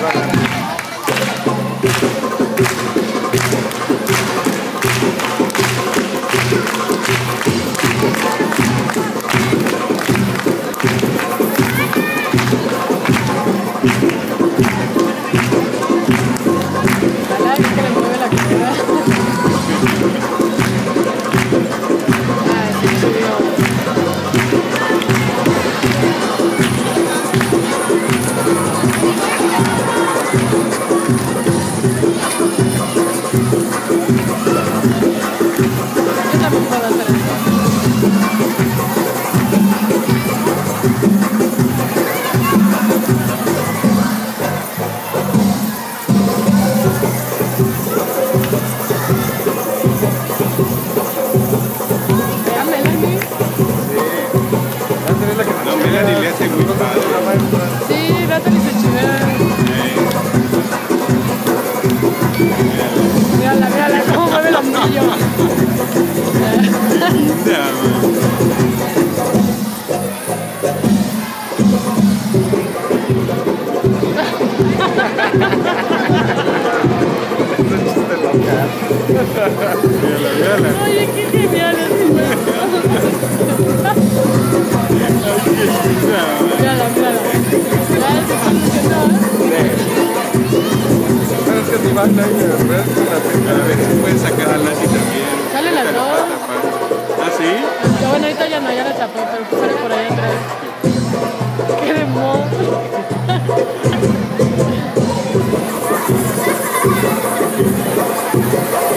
la que le mueve la cabeza É, Oye, qué genial es ahorita ya no, ya le tapó, pero sale por ahí atrás. ¡Qué demonios!